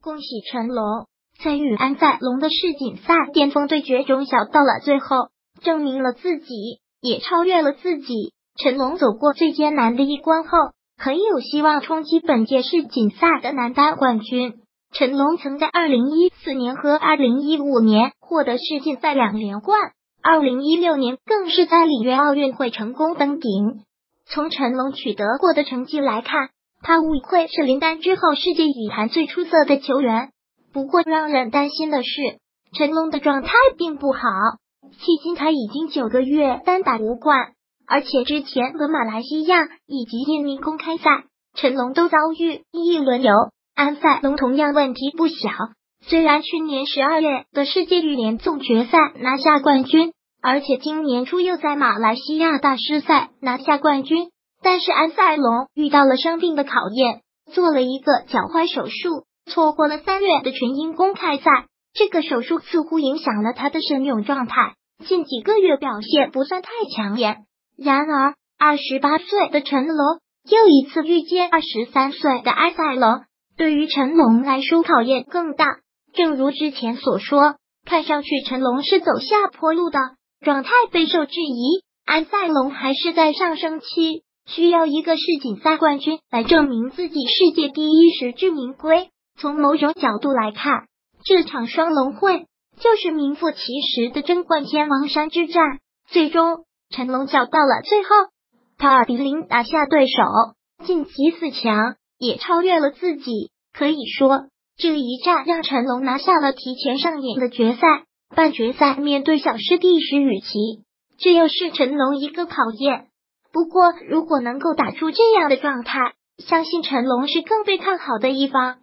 恭喜成龙在与安赛龙的世锦赛巅峰对决中小到了最后，证明了自己，也超越了自己。成龙走过最艰难的一关后，很有希望冲击本届世锦赛的男单冠军。成龙曾在二零一四年和二零一五年获得世锦赛两连冠，二零一六年更是在里约奥运会成功登顶。从成龙取得过的成绩来看，他无愧是林丹之后世界羽坛最出色的球员。不过，让人担心的是，成龙的状态并不好。迄今他已经九个月单打无冠，而且之前和马来西亚以及印尼公开赛，成龙都遭遇一轮游。安赛龙同样问题不小，虽然去年十二月的世界羽联总决赛拿下冠军，而且今年初又在马来西亚大师赛拿下冠军，但是安赛龙遇到了生病的考验，做了一个脚踝手术，错过了三月的全英公开赛。这个手术似乎影响了他的神勇状态，近几个月表现不算太抢眼。然而，二十八岁的成龙又一次遇见二十三岁的安赛龙。对于成龙来说，考验更大。正如之前所说，看上去成龙是走下坡路的，状态备受质疑。安塞龙还是在上升期，需要一个世锦赛冠军来证明自己世界第一，实至名归。从某种角度来看，这场双龙会就是名副其实的争冠天王山之战。最终，成龙找到了最后，他二比零打下对手，晋级四强。也超越了自己，可以说这一战让成龙拿下了提前上演的决赛。半决赛面对小师弟石宇奇，这又是成龙一个考验。不过，如果能够打出这样的状态，相信成龙是更被看好的一方。